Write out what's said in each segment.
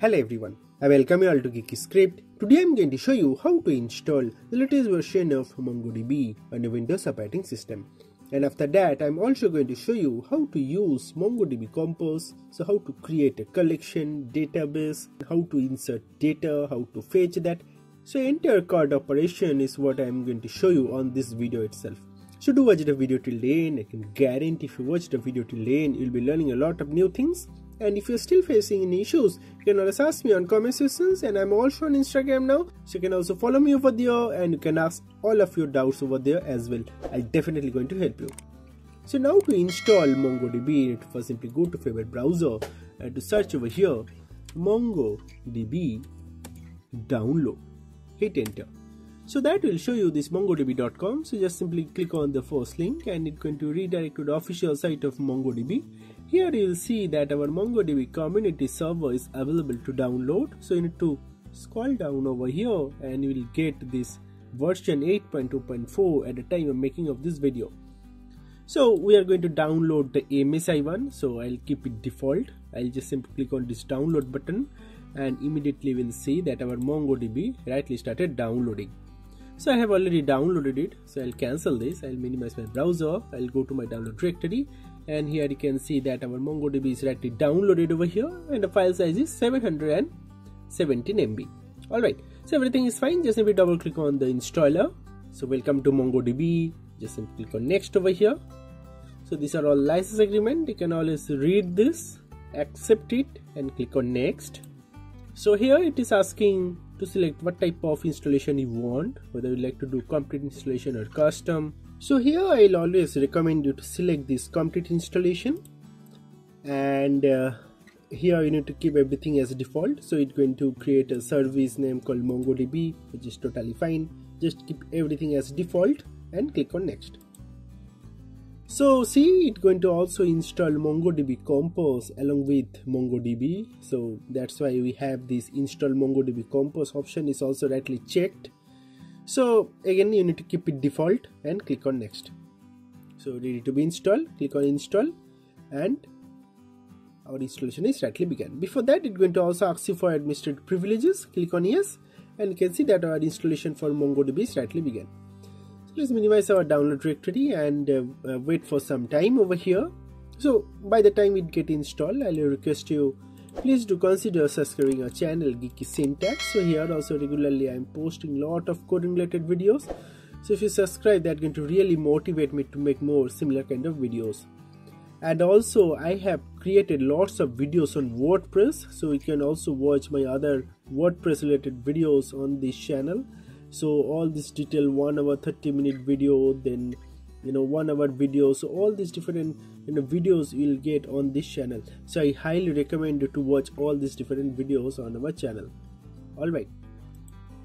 Hello everyone, I welcome you all to Geeky Script. Today I'm going to show you how to install the latest version of MongoDB on a Windows operating system. And after that, I'm also going to show you how to use MongoDB Compass, so how to create a collection, database, how to insert data, how to fetch that. So entire CRUD operation is what I'm going to show you on this video itself. So do watch the video till the end. I can guarantee if you watch the video till the end, you'll be learning a lot of new things and if you're still facing any issues, you can always ask me on comment sections and I'm also on Instagram now. So you can also follow me over there and you can ask all of your doubts over there as well. I'm definitely going to help you. So now to install MongoDB, first simply go to favorite browser and to search over here MongoDB download. Hit enter. So that will show you this mongodb.com. So just simply click on the first link and it's going to redirect to the official site of MongoDB. Here you will see that our MongoDB community server is available to download. So you need to scroll down over here and you will get this version 8.2.4 at the time of making of this video. So we are going to download the MSI one. So I'll keep it default. I'll just simply click on this download button and immediately we'll see that our MongoDB rightly started downloading so I have already downloaded it so I'll cancel this I'll minimize my browser I'll go to my download directory and here you can see that our MongoDB is rightly downloaded over here and the file size is 717 MB alright so everything is fine. Just simply double click on the installer. So welcome to MongoDB just simply click on next over here. So these are all license agreement. You can always read this accept it and click on next. So here it is asking to select what type of installation you want whether you like to do complete installation or custom so here I'll always recommend you to select this complete installation and uh, here you need to keep everything as default so it's going to create a service name called MongoDB which is totally fine just keep everything as default and click on next so see it's going to also install MongoDB Compass along with MongoDB. So that's why we have this install MongoDB Compass option is also rightly checked. So again you need to keep it default and click on next. So ready to be installed, click on install and our installation is rightly begun. Before that it's going to also ask you for administrative privileges, click on yes and you can see that our installation for MongoDB is rightly begun let's minimize our download directory and uh, uh, wait for some time over here so by the time it get installed i'll request you please do consider subscribing our channel geeky syntax. So here also regularly i'm posting lot of coding related videos. So if you subscribe that's going to really motivate me to make more similar kind of videos. And also i have created lots of videos on wordpress. So you can also watch my other wordpress related videos on this channel. So all this detail one hour 30 minute video then you know one hour video so all these different you know videos you'll get on this channel. So i highly recommend you to watch all these different videos on our channel. All right.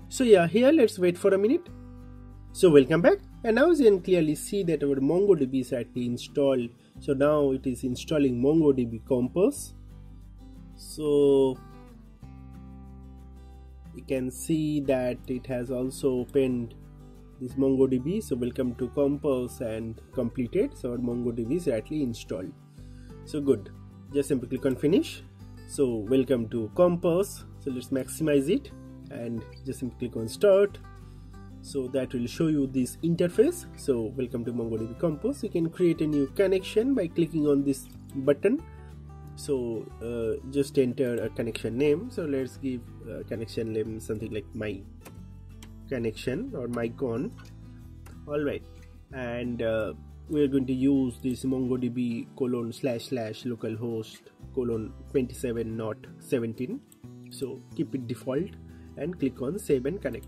So yeah here let's wait for a minute. So welcome back. And now you can clearly see that our mongodb is actually installed. So now it is installing mongodb compass. So you can see that it has also opened this mongodb so welcome to compass and complete it so our mongodb is rightly installed. So good. Just simply click on finish. So welcome to compass so let's maximize it and just simply click on start. So that will show you this interface. So welcome to mongodb compass you can create a new connection by clicking on this button. So uh, just enter a connection name. So let's give connection name something like my connection or my con. All right. And uh, we are going to use this mongodb colon slash slash localhost colon 27 not 17 so keep it default and click on save and connect.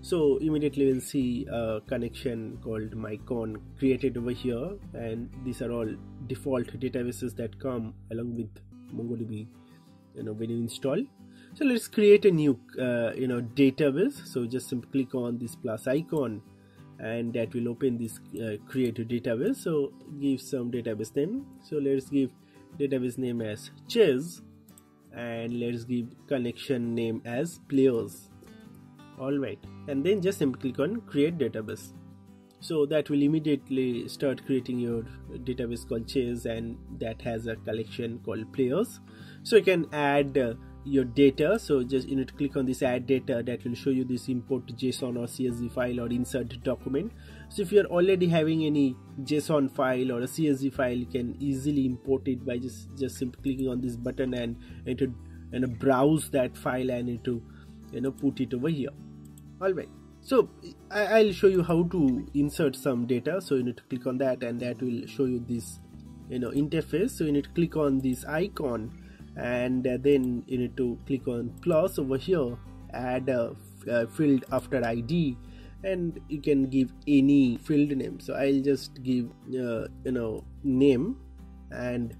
So immediately we'll see a connection called mycon created over here. And these are all default databases that come along with mongodb you know when you install so let's create a new uh, you know database. So just simply click on this plus icon and that will open this uh, create a database. So give some database name. So let's give database name as chess and let's give connection name as players. Alright and then just simply click on create database. So that will immediately start creating your database called chess and that has a collection called players. So you can add uh, your data. So just you need to click on this add data that will show you this import json or csv file or insert document. So if you're already having any json file or a csv file you can easily import it by just just simply clicking on this button and into and browse that file and to you know put it over here. All right. So I, will show you how to insert some data. So you need to click on that and that will show you this you know interface. So you need to click on this icon and uh, then you need to click on plus over here add a, a field after id and you can give any field name. So i'll just give uh, you know name and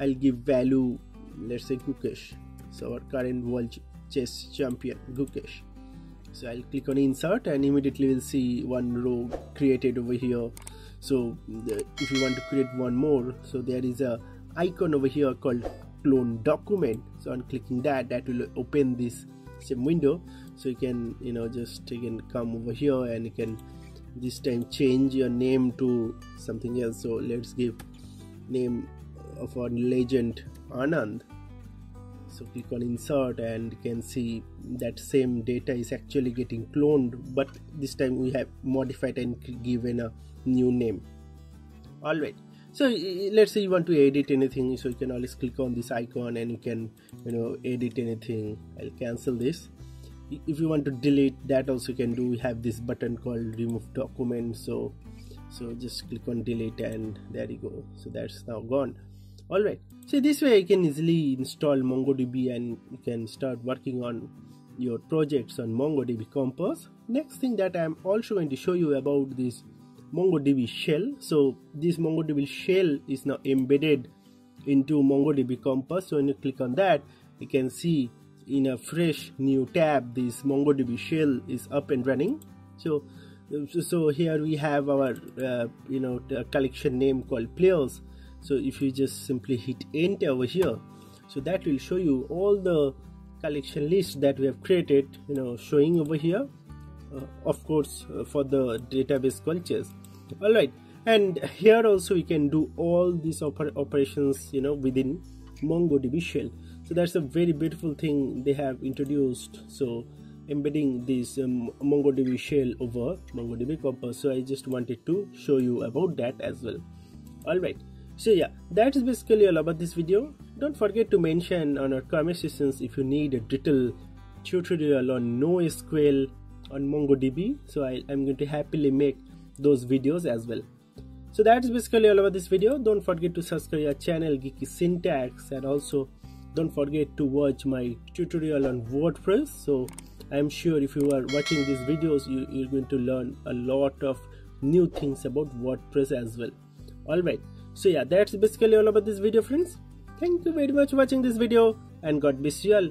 i'll give value let's say gukesh. So our current world chess champion gukesh. So i'll click on insert and immediately we'll see one row created over here. So the, if you want to create one more so there is a icon over here called clone document. So on clicking that. That will open this same window. So you can you know just you can come over here and you can this time change your name to something else. So let's give name of our legend anand. So click on insert and you can see that same data is actually getting cloned but this time we have modified and given a new name. All right so let's say you want to edit anything so you can always click on this icon and you can you know edit anything. I'll cancel this. If you want to delete that also you can do. We have this button called remove document. So so just click on delete and there you go. So that's now gone. All right. So this way you can easily install mongodb and you can start working on your projects on mongodb compass next thing that i'm also going to show you about this MongoDB shell. So this MongoDB shell is now embedded into MongoDB Compass. So when you click on that, you can see in a fresh new tab, this MongoDB shell is up and running. So so here we have our uh, you know collection name called players. So if you just simply hit enter over here, so that will show you all the collection list that we have created, you know, showing over here. Uh, of course, uh, for the database cultures all right and here also we can do all these oper operations you know within mongodb shell. So that's a very beautiful thing they have introduced. So embedding this um, mongodb shell over mongodb compass. So i just wanted to show you about that as well. All right so yeah that's basically all about this video. Don't forget to mention on our comment sections if you need a detailed tutorial on NoSQL on MongoDB. So I, am going to happily make those videos as well. So that's basically all about this video. Don't forget to subscribe our channel geeky syntax and also don't forget to watch my tutorial on wordpress. So i'm sure if you are watching these videos you, you're going to learn a lot of new things about wordpress as well. All right. So yeah that's basically all about this video friends. Thank you very much for watching this video and god bless you all